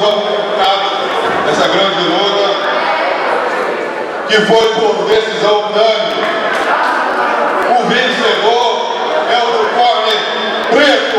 somos alcançados dessa grande luta, que foi por decisão unânime. O vencedor é o do pobre preto.